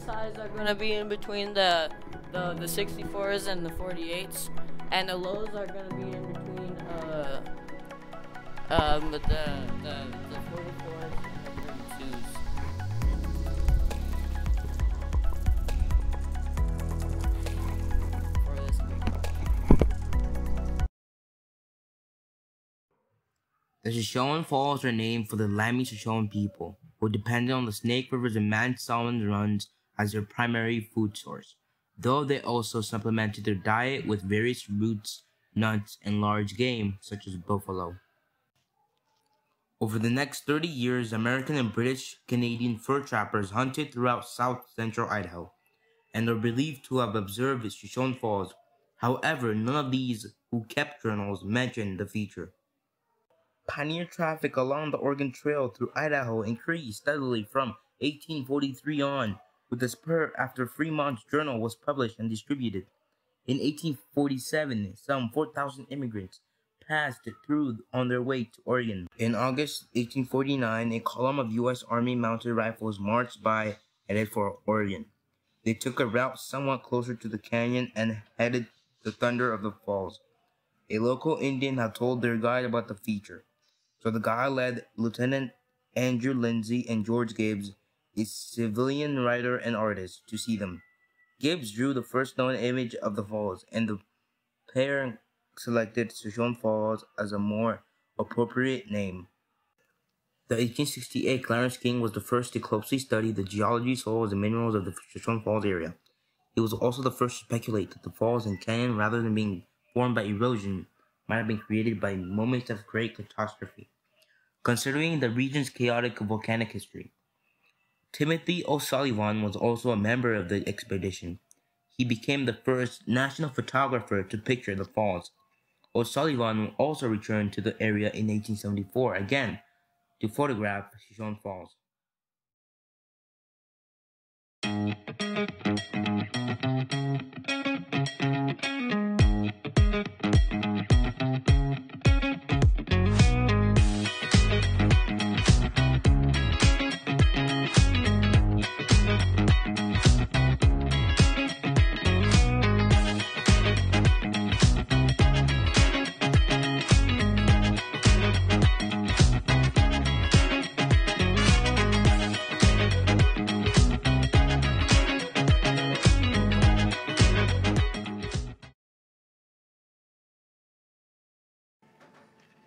highs are gonna be in between the the the 64s and the 48s, and the lows are gonna be in between uh um the the the 44s and the 32s. For this week. The Shoshone Falls are named for the Lemhi Shoshone people, who depended on the Snake Rivers and Solomon runs as their primary food source, though they also supplemented their diet with various roots, nuts, and large game, such as buffalo. Over the next 30 years, American and British Canadian fur trappers hunted throughout south central Idaho and are believed to have observed Shoshone Falls. However, none of these who kept journals mention the feature. Pioneer traffic along the Oregon Trail through Idaho increased steadily from 1843 on, with the spur after Fremont's journal was published and distributed. In 1847, some 4,000 immigrants passed through on their way to Oregon. In August 1849, a column of U.S. Army mounted rifles marched by headed for Oregon. They took a route somewhat closer to the canyon and headed the thunder of the falls. A local Indian had told their guide about the feature. So the guide led Lieutenant Andrew Lindsay and George Gibbs, a civilian writer and artist, to see them. Gibbs drew the first known image of the falls, and the pair selected Shoshone Falls as a more appropriate name. The 1868 Clarence King was the first to closely study the geology, soils, and minerals of the Shoshone Falls area. He was also the first to speculate that the falls and canyon, rather than being formed by erosion, might have been created by moments of great catastrophe. Considering the region's chaotic volcanic history, Timothy O'Sullivan was also a member of the expedition. He became the first national photographer to picture the falls. O'Sullivan also returned to the area in 1874 again to photograph Shoshone Falls.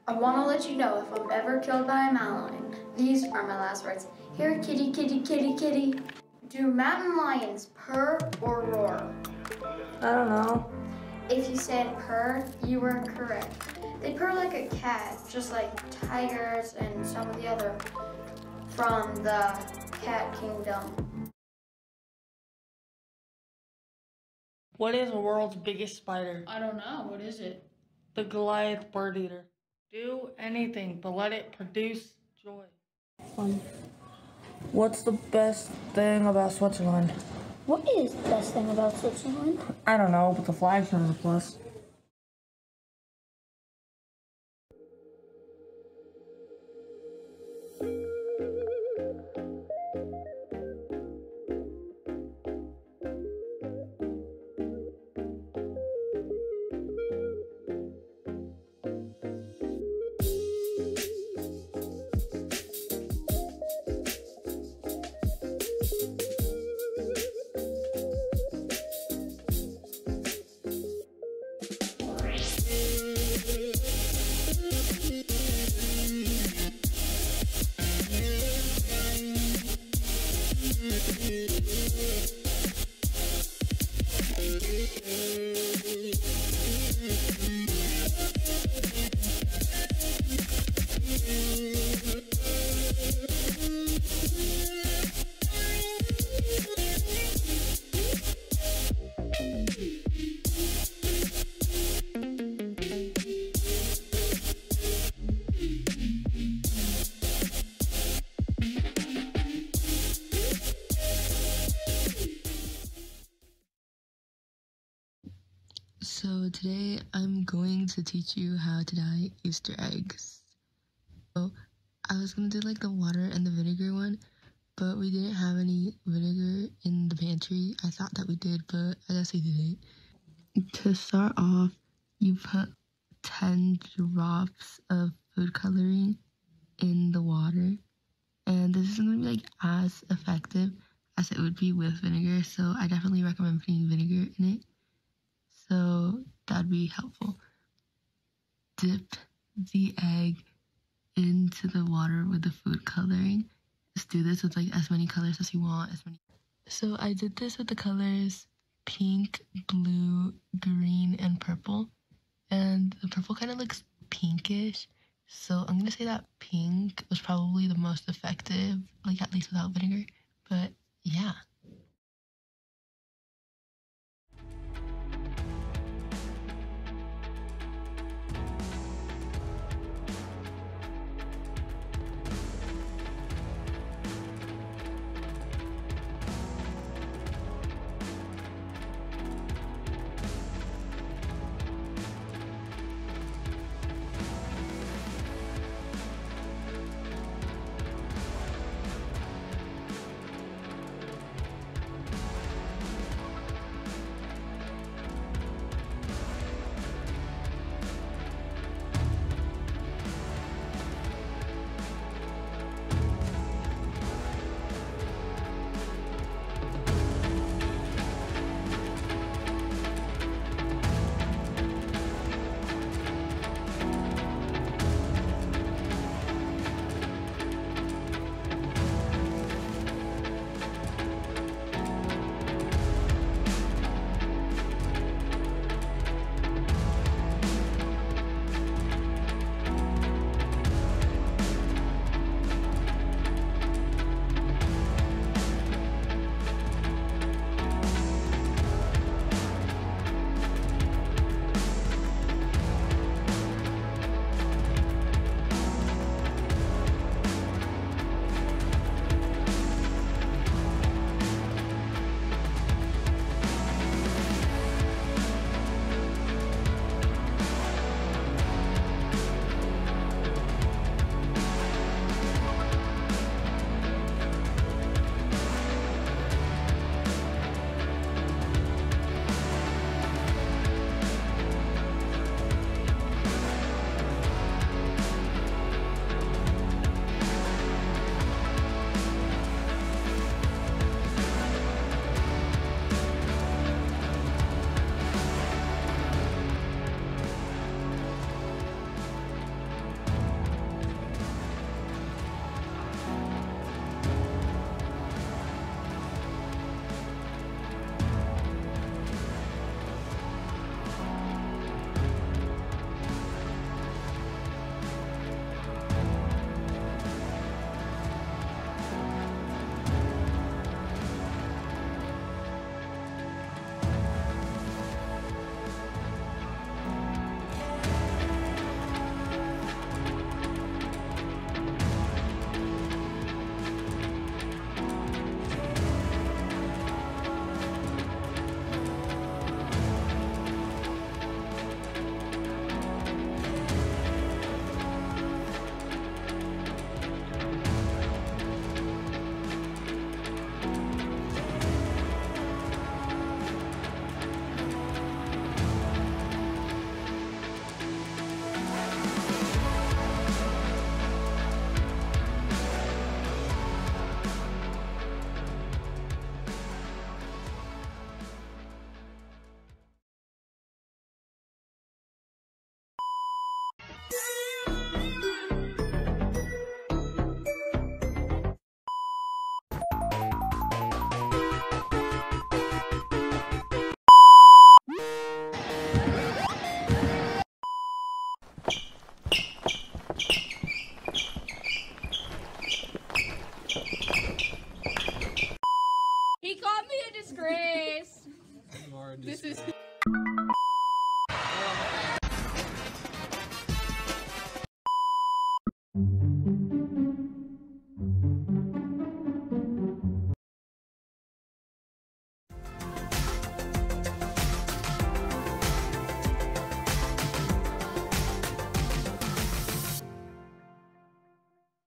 I want to let you know if I'm ever killed by a mountain lion, these are my last words. Here, kitty, kitty, kitty, kitty. Do mountain lions purr or roar? I don't know. If you said purr, you were correct. They purr like a cat, just like tigers and some of the other from the cat kingdom. What is the world's biggest spider? I don't know. What is it? The Goliath bird eater. Do anything, but let it produce joy. Fun. What's the best thing about Switzerland? What is the best thing about Switzerland? I don't know, but the flag's not a plus. So today I'm going to teach you how to dye Easter eggs. So I was gonna do like the water and the vinegar one, but we didn't have any vinegar in the pantry. I thought that we did, but I guess we didn't. To start off, you put 10 drops of food coloring in the water, and this isn't gonna be like as effective as it would be with vinegar, so I definitely recommend putting vinegar in it. So that'd be helpful. Dip the egg into the water with the food coloring. Just do this with like as many colors as you want, as many. So I did this with the colors pink, blue, green, and purple. And the purple kind of looks pinkish. So I'm gonna say that pink was probably the most effective, like at least without vinegar. But yeah.